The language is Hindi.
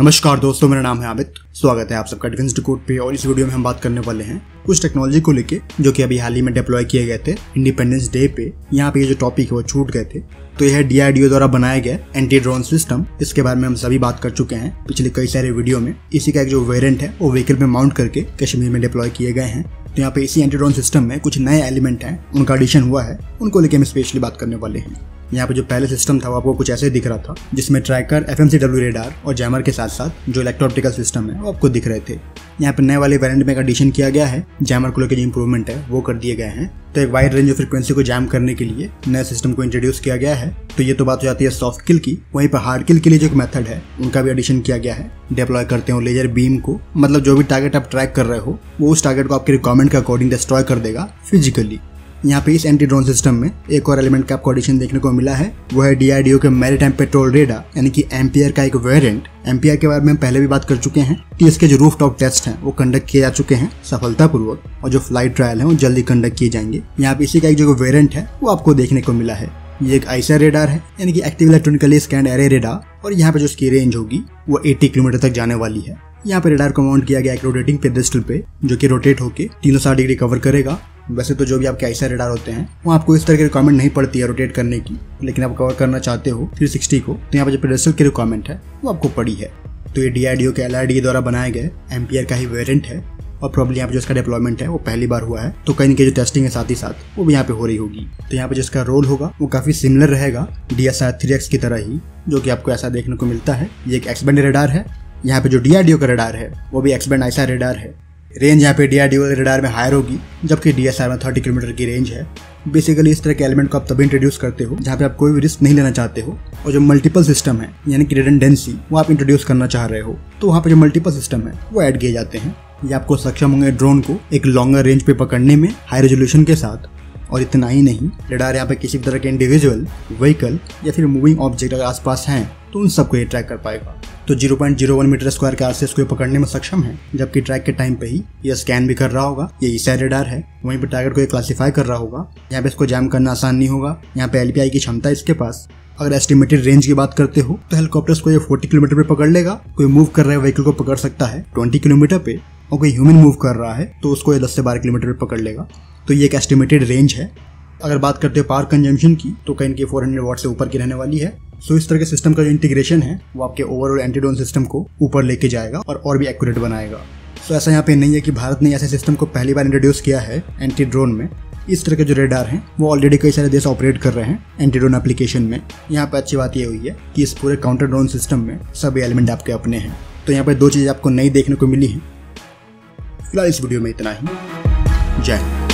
नमस्कार दोस्तों, मेरा नाम है अमित स्वागत है आप सबका डिफेंस डिकोड पे। और इस वीडियो में हम बात करने वाले हैं कुछ टेक्नोलॉजी को लेके, जो कि अभी हाल ही में डिप्लॉय किए गए थे इंडिपेंडेंस डे पे। यहाँ पे ये जो टॉपिक है, वो छूट गए थे। तो यह डीआरडीओ द्वारा बनाया गया एंटी ड्रोन सिस्टम इसके बारे में हम सभी बात कर चुके हैं पिछले कई सारे वीडियो में। इसी का एक जो वेरियंट है, वो व्हीकल में माउंट करके कश्मीर में डिप्लॉय किए गए हैं। तो यहाँ पे इसी एंटी ड्रोन सिस्टम में कुछ नए एलिमेंट हैं, उनका एडिशन हुआ है। उनको लेके हम स्पेशली बात करने वाले हैं। यहाँ पे जो पहले सिस्टम था वो आपको कुछ ऐसे दिख रहा था, जिसमें tracker F M C W radar और जैमर के साथ साथ जो इलेक्ट्रोप्टिकल सिस्टम है, वो आपको दिख रहे थे। यहाँ पे नए वाले वेरिएंट में एडिशन किया गया है जैमर को लेकर जो इंप्रूवमेंट है, वो कर दिए गए हैं। तो एक वाइड रेंज ऑफ़ फ्रिक्वेंसी को जैम करने के लिए नए सिस्टम को इंट्रोड्यूस किया गया है। तो ये तो बात हो जाती है सॉफ्ट किल की। वहीं पर हार्ड किल के लिए जो एक मेथड है, उनका भी एडिशन किया गया है। डिप्लॉय करते हो लेजर बीम को। मतलब जो भी टारगेट आप ट्रैक कर रहे हो, वो उस टारगेट को आपके रिक्वायरमेंट के अकॉर्डिंग डिस्ट्रॉय कर देगा फिजिकली यहाँ पे इस एंटी ड्रोन सिस्टम में एक और एलिमेंट का आपको एडिशन देखने को मिला है, वो है डीआरडीओ के मैरिटाइम पेट्रोल रेडा यानी कि एम्पियर का एक वेरिएंट एम्पियर के बारे में हम पहले भी बात कर चुके हैं कि इसके जो रूफ टॉप टेस्ट हैं, वो कंडक्ट किए जा चुके हैं सफलतापूर्वक, और जो फ़्लाइट ट्रायल है, वो जल्दी कंडक्ट किए जाएँगे। यहाँ पे इसी का एक जो वेरियंट है, वो आपको देखने को मिला है। ये एक आईसा रेडार है, यानी कि active electronically scanned array radar और यहाँ पे जो इसकी रेंज होगी, वो 80 किलोमीटर तक जाने वाली है। यहाँ पे रेडार को माउंट किया गया एक रोटेटिंग पेडेस्टल पे, जो कि रोटेट होके तीन डिग्री कवर करेगा वैसे तो जो भी आपके आईसा रेडार होते हैं, वो आपको इस तरह की रिक्वायरमेंट नहीं पड़ती है रोटेट करने की। लेकिन आप कवर करना चाहते हो 360 को तो यहाँ पर जो पेडेस्टल की रिक्वायरमेंट है, वो आपको पड़ी है। तो ये डी के एल द्वारा बनाए गए एम्पियर का ही वेरियंट है और प्रॉब्लम यहाँ पे जो इसका डेवलपमेंट है, वो पहली बार हुआ है। तो कहीं की जो टेस्टिंग है साथ ही साथ, वो भी यहाँ पे हो रही होगी। तो यहाँ पे जिसका रोल होगा, वो काफ़ी सिमिलर रहेगा D S R three X की तरह ही, जो कि आपको ऐसा देखने को मिलता है। ये एक एक्सबेंड रेडार है। यहाँ पे जो डीआरडीओ का रेडार है, वो भी एक्सबेंड ऐसा रेडार है। रेंज यहाँ पे डी डीआरडीओ रेडार में हायर होगी, जबकि डीएसआर में थर्टी किलोमीटर की रेंज है। बेसिकली इस तरह के एलिमेंट को आप तभी इंट्रोड्यूस करते हो, जहाँ पे आप कोई भी रिस्क नहीं लेना चाहते हो। और जो मल्टीपल सिस्टम है, यानी कि रिडेंडेंसी वो आप इंट्रोड्यूस करना चाह रहे हो। तो वहाँ पे जो मल्टीपल सिस्टम है, वो ऐड किए जाते हैं। ये आपको सक्षम होंगे ड्रोन को एक लॉन्गर रेंज पे पकड़ने में हाई रेजोल्यूशन के साथ। और इतना ही नहीं, रेडार यहाँ पे किसी भी तरह के इंडिविजुअल व्हीकल या फिर मूविंग ऑब्जेक्ट अगर आसपास हैं तो उन सबको ये ट्रैक कर पाएगा। तो 0.01 मीटर स्क्वायर के आरसीएस को पकड़ने में सक्षम है? जबकि ट्रैक के टाइम पे ही ये स्कैन भी कर रहा होगा। ये ईसा रेडार है। वहीं पर टारगेट को ये क्लासीफाई कर रहा होगा। यहाँ पे इसको जैम करना आसान नहीं होगा। यहाँ पे एलपीआई की क्षमता इसके पास। अगर एस्टिमेटेड रेंज की बात करते हो तो हेलीकॉप्टर्स को ये 40 किलोमीटर पे पकड़ लेगा। कोई मूव कर रहे व्हीकल को पकड़ सकता है 20 किलोमीटर पे। और कोई ह्यूमन मूव कर रहा है तो उसको ये 10 से 12 किलोमीटर पे पकड़ लेगा। तो ये एक एस्टिमेटेड रेंज है। अगर बात करते हो पावर कंजम्पशन की तो कहीं की 400 वाट से ऊपर की रहने वाली है। सो इस तरह के सिस्टम का जो इंटीग्रेशन है, वो आपके ओवरऑल एंटीडोन सिस्टम को ऊपर लेके जाएगा और और भी एक्यूरेट बनाएगा। सो ऐसा यहाँ पे नहीं है कि भारत ने ऐसे सिस्टम को पहली बार इंट्रोड्यूस किया है एंटी ड्रोन में। इस तरह के जो रेडार हैं, वो ऑलरेडी कई सारे देश ऑपरेट कर रहे हैं एंटी ड्रोन एप्लीकेशन में। यहाँ पे अच्छी बात ये हुई है कि इस पूरे काउंटर ड्रोन सिस्टम में सभी एलिमेंट आपके अपने हैं। तो यहाँ पे दो चीज़ आपको नई देखने को मिली है। फ़िलहाल इस वीडियो में इतना ही। जय हिंद।